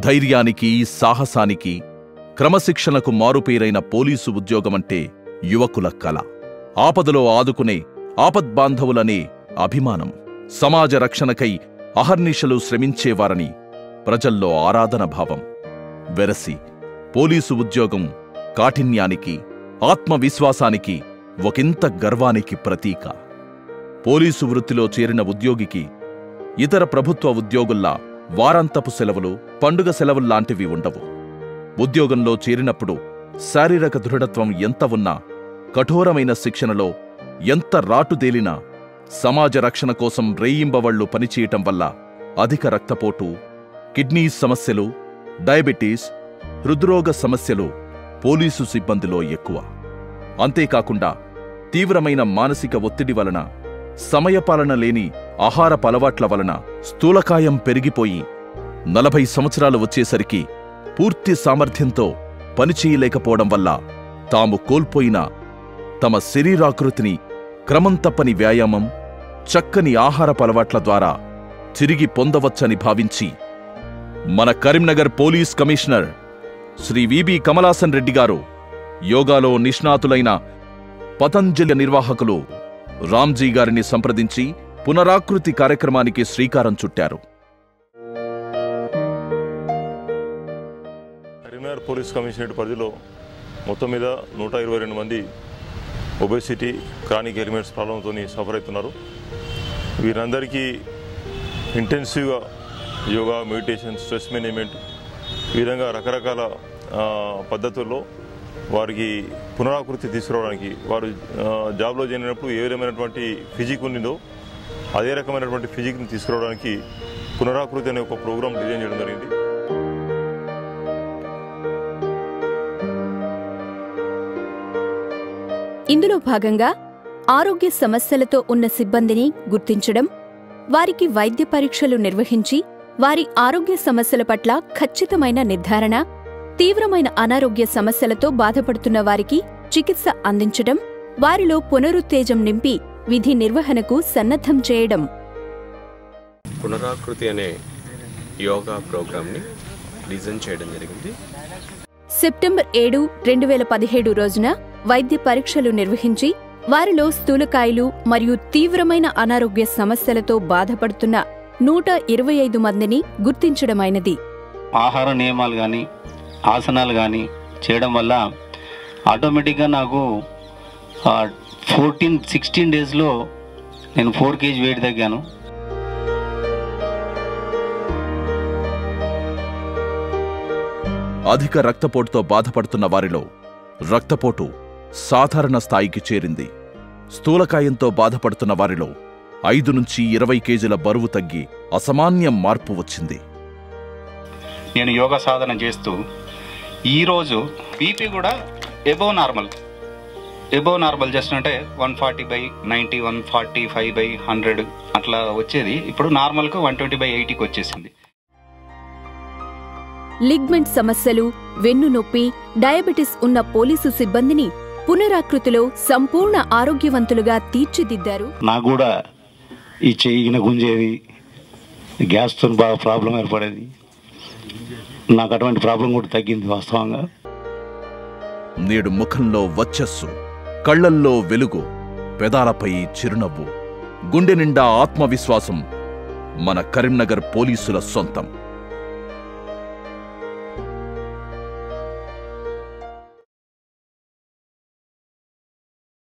ధైర్యానికి సాహసానికి క్రమశిక్షణకు మారుపేరైన పోలీసు ఉద్యోగమంటే యువకుల కల. ఆపదలో ఆదుకునే ఆపద్బాంధవులనే అభిమానం. సమాజ రక్షణకై అహర్నిశలు శ్రమించేవారని ప్రజల్లో ఆరాధన భావం. వెరసి పోలీసు ఉద్యోగం కాఠిన్యానికి ఆత్మవిశ్వాసానికి ఒకంత గర్వానికి ప్రతీక. పోలీసు వృత్తిలో చేరిన ఉద్యోగికి ఇతర ప్రభుత్వ ఉద్యోగుల్లా వారాంతపు సెలవులు పండుగ సెలవుల్లాంటివి ఉండవు. ఉద్యోగంలో చేరినప్పుడు శారీరక దృఢత్వం ఎంత ఉన్నా కఠోరమైన శిక్షణలో ఎంత రాటుదేలినా సమాజ రక్షణ కోసం రేయింబవళ్ళు పనిచేయటం వల్ల అధిక రక్తపోటు కిడ్నీ సమస్యలు డయాబెటీస్ హృద్రోగ సమస్యలు పోలీసు సిబ్బందిలో ఎక్కువ. అంతేకాకుండా తీవ్రమైన మానసిక ఒత్తిడి వలన సమయపాలన లేని ఆహారపు అలవాట్ల వలన స్థూలకాయం పెరిగిపోయి నలభై సంవత్సరాలు వచ్చేసరికి పూర్తి సామర్థ్యంతో పనిచేయలేకపోవడం వల్ల తాము కోల్పోయిన తమ శరీరాకృతిని క్రమం తప్పని వ్యాయామం చక్కని ఆహారపు అలవాట్ల ద్వారా తిరిగి పొందవచ్చని భావించి మన Karimnagar police commissioner Shri V B Kamalasan Reddy గారు యోగాలో నిష్ణాతులైన పతంజలి నిర్వాహకులు రామ్జీ గారిని సంప్రదించి పునరాకృతి కార్యక్రమానికి శ్రీకారం చుట్టారు. కరీంనగర్ పోలీస్ కమిషనరేట్ పరిధిలో మొత్తం మీద నూట ఇరవై రెండు మంది ఒబెసిటీ క్రానిక్ ఎలిమెంట్స్ ప్రాబ్లంతో సఫర్ అవుతున్నారు. వీరందరికీ ఇంటెన్సివ్గా యోగా మెడిటేషన్ స్ట్రెస్ మేనేజ్మెంట్ ఈ విధంగా రకరకాల పద్ధతుల్లో వారికి పునరాకృతి తీసుకురావడానికి వారు జాబ్లో చేరినప్పుడు ఏ విధమైనటువంటి ఫిజిక్ ఉండిందో అదే రకమైనటువంటి ఫిజిక్ని తీసుకురావడానికి పునరాకృతి అనే ఒక ప్రోగ్రాం డిజైన్ చేయడం జరిగింది. ఇందులో భాగంగా ఆరోగ్య సమస్యలతో ఉన్న సిబ్బందిని గుర్తించడం వారికి వైద్య పరీక్షలు నిర్వహించి వారి ఆరోగ్య సమస్యల పట్ల ఖచ్చితమైన నిర్ధారణ తీవ్రమైన అనారోగ్య సమస్యలతో బాధపడుతున్న వారికి చికిత్స అందించడం వారిలో పునరుత్తేజం నింపి విధి నిర్వహణకు సన్నద్ధం చేయడం. పునరాకృతి అనే యోగా ప్రోగ్రామ్ని డిజైన్ చేయడం జరిగింది. సెప్టెంబర్ ఏడు రెండు వేల పదిహేడు రోజున వైద్య పరీక్షలు నిర్వహించి వారిలో స్థూలకాయలు మరియు తీవ్రమైన అనారోగ్య సమస్యలతో బాధపడుతున్న నూట ఇరవై ఐదు మందిని గుర్తించడమైనది. ఆహార నియమాలు కానీ ఆసనాలు కానీ చేయడం వల్ల ఆటోమేటిక్గా నాకు ఫోర్టీన్ సిక్స్టీన్ డేస్లో నేను ఫోర్ కేజీ వెయిట్ తగ్గాను. అధిక రక్తపోటుతో బాధపడుతున్న వారిలో రక్తపోటు సాధారణ స్థాయికి చేరింది. స్థూలకాయంతో బాధపడుతున్న వారిలో ఐదు నుంచి ఇరవై కేజీల బరువు తగ్గి అసామాన్య మార్పు వచ్చింది. నేను యోగా సాధన చేస్తూ ఈరోజు బీపీ కూడా above normal above normal just అంటే one forty by ninety one forty five by hundred అట్లా వచ్చేది. ఇప్పుడు నార్మల్కు వన్ ట్వంటీ బై ఎయిటీకి వచ్చేసింది. లిగ్మెంట్ సమస్యలు వెన్ను నొప్పి డయాబెటిస్ ఉన్న పోలీసు సిబ్బందిని పునరాకృతిలో సంపూర్ణ ఆరోగ్యవంతులుగా తీర్చిదిద్దారు. నాకు కూడా ఈ చెయ్యిన గుంజేది. గ్యాస్తో బాగా ప్రాబ్లం ఏర్పడేది. నాకు అటువంటి ప్రాబ్లం కూడా తగ్గింది వాస్తవంగా. నేడు ముఖంలో వచ్చస్సు. కళ్ళల్లో వెలుగు పెదాలపై చిరునవ్వు గుండె నిండా ఆత్మవిశ్వాసం మన కరీంనగర్ పోలీసుల సొంతం.